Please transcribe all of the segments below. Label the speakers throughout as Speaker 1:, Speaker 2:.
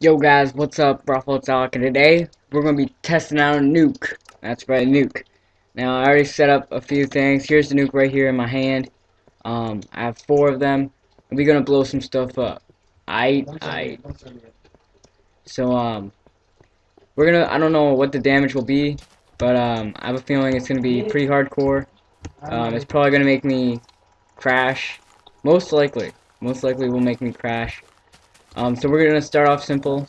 Speaker 1: Yo guys, what's up? Ruffle Talk, and today we're gonna be testing out a nuke. That's right, a nuke. Now I already set up a few things. Here's the nuke right here in my hand. Um, I have four of them. We're gonna blow some stuff up. I, I. So um, we're gonna. I don't know what the damage will be, but um, I have a feeling it's gonna be pretty hardcore. Um, it's probably gonna make me crash. Most likely, most likely will make me crash. Um, so we're gonna start off simple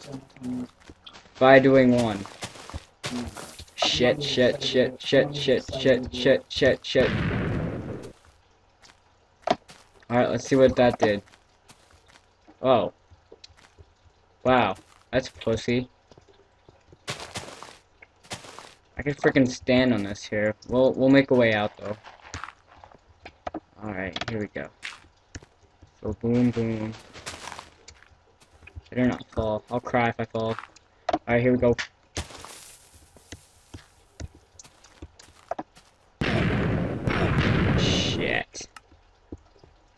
Speaker 1: by doing one. Shit, shit, shit, shit, shit, shit, shit, shit, shit. Alright, let's see what that did. Oh. Wow, that's pussy. I can freaking stand on this here. We'll we'll make a way out though. Alright, here we go. So boom boom. Better not fall. I'll cry if I fall. Alright, here we go. Shit.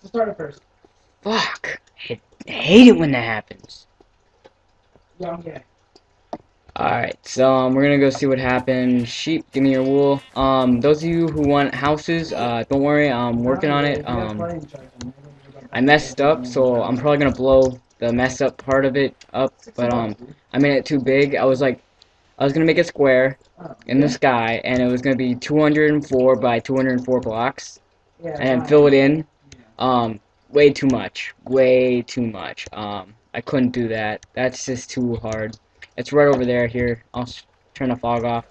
Speaker 2: So start it first.
Speaker 1: Fuck. I hate it when that happens.
Speaker 2: Yeah, I'm.
Speaker 1: Alright, so um, we're gonna go see what happened. Sheep, give me your wool. Um, those of you who want houses, uh, don't worry, I'm working on it. Um, I messed up, so I'm probably gonna blow the messed up part of it up, but um, I made it too big. I was like, I was gonna make a square in the sky, and it was gonna be 204 by 204 blocks, and fill it in. Um, way too much, way too much. Um, I couldn't do that. That's just too hard. It's right over there. Here, I'll turn the fog off.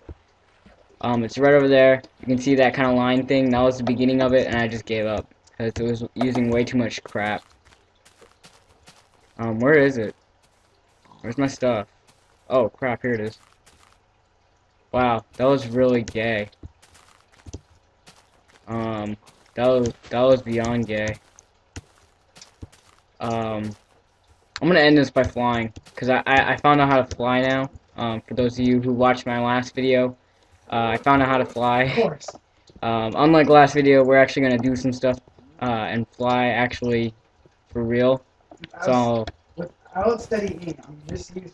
Speaker 1: Um, it's right over there. You can see that kind of line thing. That was the beginning of it, and I just gave up because it was using way too much crap. Um, where is it? Where's my stuff? Oh, crap, here it is. Wow, that was really gay. Um, that was, that was beyond gay. Um, I'm gonna end this by flying, because I, I, I, found out how to fly now. Um, for those of you who watched my last video, uh, I found out how to fly.
Speaker 2: Of course.
Speaker 1: Um, unlike last video, we're actually gonna do some stuff, uh, and fly actually for real. So,
Speaker 2: Without studying, I'm just using.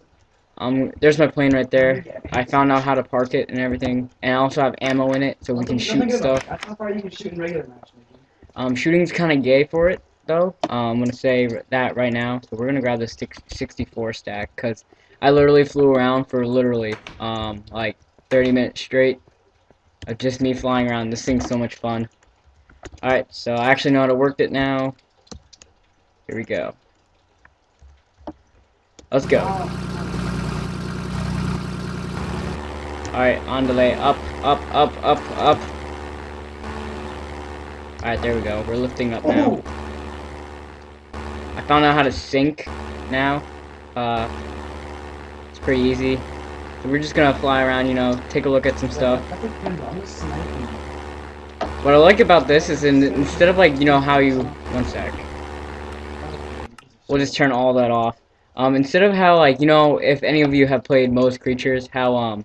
Speaker 1: um, there's my plane right there. I found out how to park it and everything, and I also have ammo in it, so we can shoot stuff.
Speaker 2: That's how far you can shoot in regular matchmaking.
Speaker 1: Um, shooting's kind of gay for it, though. Um, I'm gonna say that right now. So we're gonna grab the 64 stack, cause I literally flew around for literally, um, like 30 minutes straight of just me flying around. This thing's so much fun. Alright, so I actually know how to work it now. Here we go. Let's go. Alright, on delay. Up, up, up, up, up. Alright, there we go. We're lifting up now. I found out how to sink now. Uh, it's pretty easy. So we're just gonna fly around, you know, take a look at some stuff. What I like about this is in, instead of like, you know, how you... One sec. We'll just turn all that off. Um, instead of how, like, you know, if any of you have played Mo' Creatures, how, um,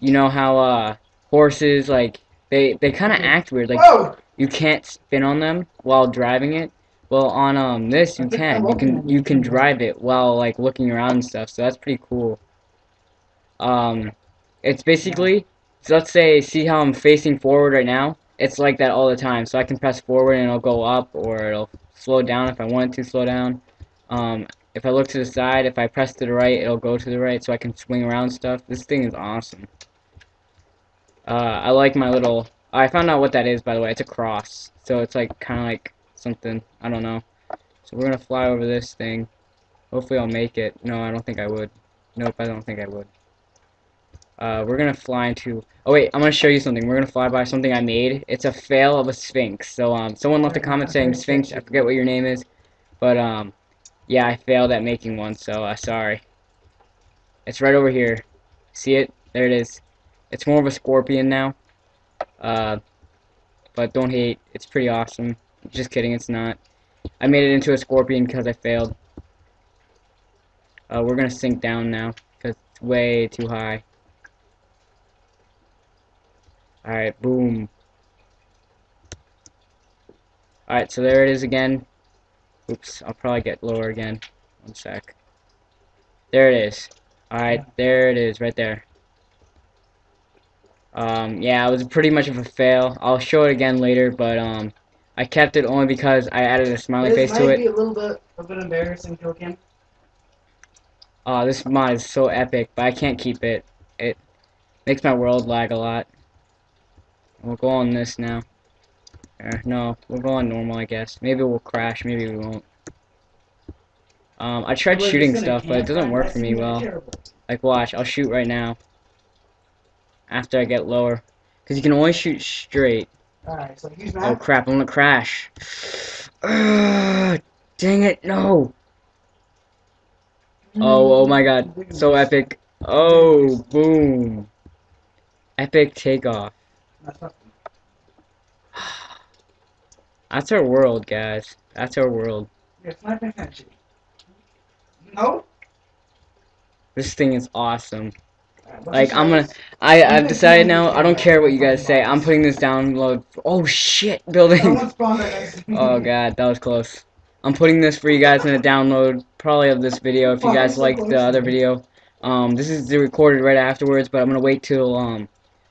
Speaker 1: you know how, uh, horses, like, they, they kind of act weird. Like,
Speaker 2: Whoa!
Speaker 1: you can't spin on them while driving it. Well, on, um, this, you can. You can, you can drive it while, like, looking around and stuff, so that's pretty cool. Um, it's basically, so let's say, see how I'm facing forward right now? It's like that all the time, so I can press forward and it'll go up, or it'll slow down if I want it to slow down. Um, if I look to the side, if I press to the right, it'll go to the right so I can swing around stuff. This thing is awesome. Uh, I like my little... I found out what that is, by the way. It's a cross. So it's like, kind of like something. I don't know. So we're going to fly over this thing. Hopefully I'll make it. No, I don't think I would. Nope, I don't think I would. Uh, we're going to fly into... Oh, wait, I'm to show you something. We're going to fly by something I made. It's a fail of a Sphinx. So, um, someone left a comment saying, Sphinx, I forget what your name is. But, um, yeah, I failed at making one, so uh, sorry. It's right over here. See it? There it is. It's more of a scorpion now. Uh, but don't hate. It's pretty awesome. Just kidding, it's not. I made it into a scorpion because I failed. Uh, we're gonna sink down now because it's way too high. Alright, boom. Alright, so there it is again. Oops, I'll probably get lower again. One sec. There it is. Alright, there it is, right there. Um, yeah, it was pretty much of a fail. I'll show it again later, but, um, I kept it only because I added a smiley
Speaker 2: This
Speaker 1: face to
Speaker 2: might
Speaker 1: it.
Speaker 2: be a little bit a bit embarrassing, Kilkin.
Speaker 1: Oh, this mod is so epic, but I can't keep it. It makes my world lag a lot. We'll go on this now. Uh, no, we'll go on normal, I guess. Maybe we'll crash, maybe we won't. Um, I tried
Speaker 2: We're
Speaker 1: shooting stuff, but it doesn't work for me well.
Speaker 2: terrible.
Speaker 1: Like, watch, I'll shoot right now. After I get lower. Because you can only shoot straight.
Speaker 2: So
Speaker 1: Oh crap, I'm gonna crash. Ugh, dang it, no! Oh, oh my god, so epic. Oh, boom. Epic takeoff.
Speaker 2: That's
Speaker 1: our world, guys. That's our world.
Speaker 2: No?
Speaker 1: This thing is awesome. Like, I'm gonna... I, I've decided now, I don't care what you guys say. I'm putting this download... Oh, shit, building.
Speaker 2: Someone spawned right next to me.
Speaker 1: Oh god, that was close. I'm putting this for you guys in a download, probably of this video if you guys like the other video. Um, this is the recorded right afterwards, but I'm gonna wait till um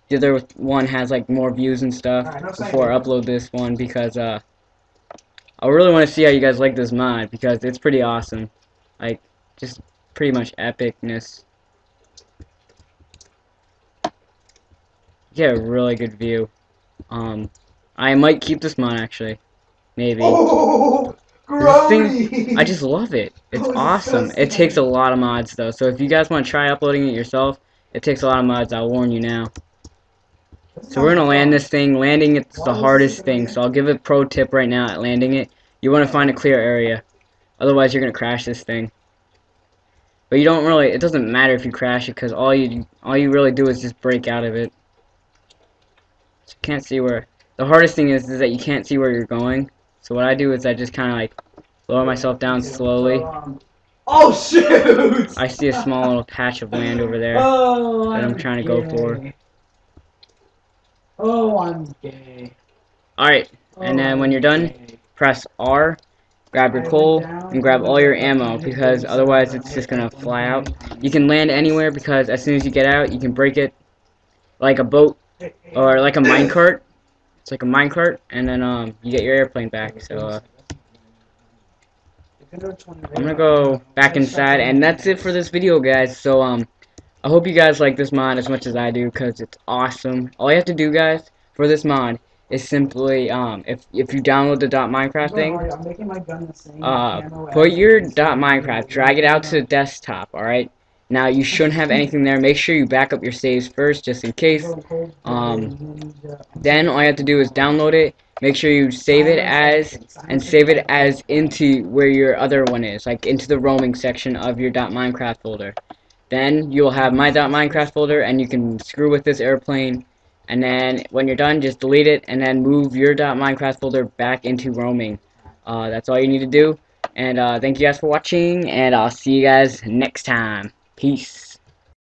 Speaker 1: the other one has like more views and stuff before I upload this one because uh I really want to see how you guys like this mod because it's pretty awesome, like just pretty much epicness. Get a really good view. Um, I might keep this mod actually, maybe.
Speaker 2: Oh,
Speaker 1: thing- I just love it. It's
Speaker 2: Oh,
Speaker 1: awesome. It takes a lot of mods though, so if you guys want to try uploading it yourself, it takes a lot of mods. I'll warn you now. So we're gonna land this thing. Landing it's the hardest thing. So I'll give a pro tip right now at landing it. You want to find a clear area, otherwise you're gonna crash this thing. But you don't really. It doesn't matter if you crash it, cause all you all you really do is just break out of it. So you can't see where. The hardest thing is is that you can't see where you're going. So what I do is I just kind of like lower myself down slowly.
Speaker 2: Oh shoot!
Speaker 1: I see a small little patch of land over there.
Speaker 2: Oh,
Speaker 1: that I'm trying to go for.
Speaker 2: Oh, I'm gay.
Speaker 1: Alright, And then when
Speaker 2: Oh,
Speaker 1: you're done,
Speaker 2: gay.
Speaker 1: press R, grab your coal, and grab all your ammo because otherwise it's just gonna fly out. You can land anywhere because as soon as you get out, you can break it like a boat or like a minecart. It's like a minecart, and then um you get your airplane back. So uh, I'm gonna go back inside, and that's it for this video, guys. So um, I hope you guys like this mod as much as I do, cause it's awesome. All you have to do, guys, for this mod is simply um, if if you download the dot Minecraft thing,
Speaker 2: I'm making my gun the same
Speaker 1: uh, put your dot. Minecraft, drag it out to the desktop. All right. Now you shouldn't have anything there. Make sure you back up your saves first, just in case. Um, Then all you have to do is download it. Make sure you save it as and save it as into where your other one is, like into the roaming section of your .minecraft folder. Then you'll have my .minecraft folder, and you can screw with this airplane. And then when you're done, just delete it, and then move your .minecraft folder back into roaming. Uh, that's all you need to do. And uh, thank you guys for watching, and I'll see you guys next time. Peace.